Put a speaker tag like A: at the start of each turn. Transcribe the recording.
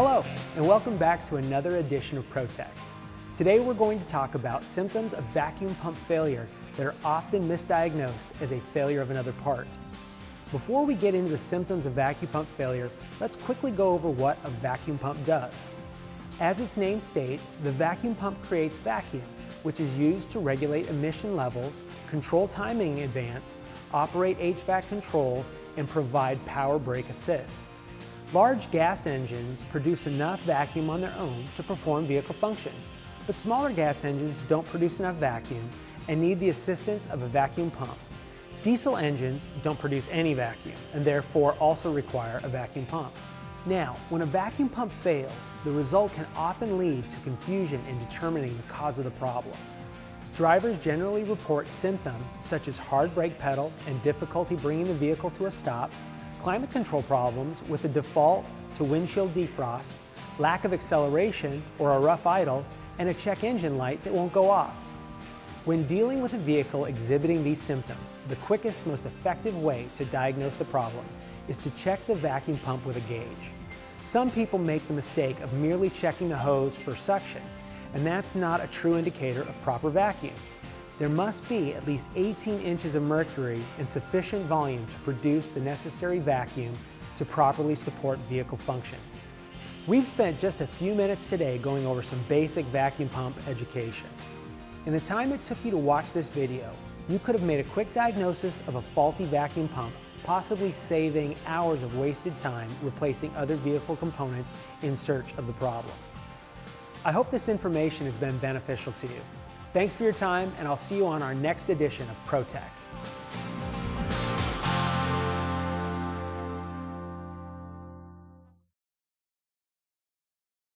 A: Hello, and welcome back to another edition of ProTech. Today we're going to talk about symptoms of vacuum pump failure that are often misdiagnosed as a failure of another part. Before we get into the symptoms of vacuum pump failure, let's quickly go over what a vacuum pump does. As its name states, the vacuum pump creates vacuum, which is used to regulate emission levels, control timing in advance, operate HVAC controls, and provide power brake assist. Large gas engines produce enough vacuum on their own to perform vehicle functions, but smaller gas engines don't produce enough vacuum and need the assistance of a vacuum pump. Diesel engines don't produce any vacuum and therefore also require a vacuum pump. Now, when a vacuum pump fails, the result can often lead to confusion in determining the cause of the problem. Drivers generally report symptoms such as hard brake pedal and difficulty bringing the vehicle to a stop, climate control problems with a default to windshield defrost, lack of acceleration or a rough idle, and a check engine light that won't go off. When dealing with a vehicle exhibiting these symptoms, the quickest, most effective way to diagnose the problem is to check the vacuum pump with a gauge. Some people make the mistake of merely checking the hose for suction, and that's not a true indicator of proper vacuum. There must be at least 18 inches of mercury in sufficient volume to produce the necessary vacuum to properly support vehicle functions. We've spent just a few minutes today going over some basic vacuum pump education. In the time it took you to watch this video, you could have made a quick diagnosis of a faulty vacuum pump, possibly saving hours of wasted time replacing other vehicle components in search of the problem. I hope this information has been beneficial to you. Thanks for your time, and I'll see you on our next edition of ProTech.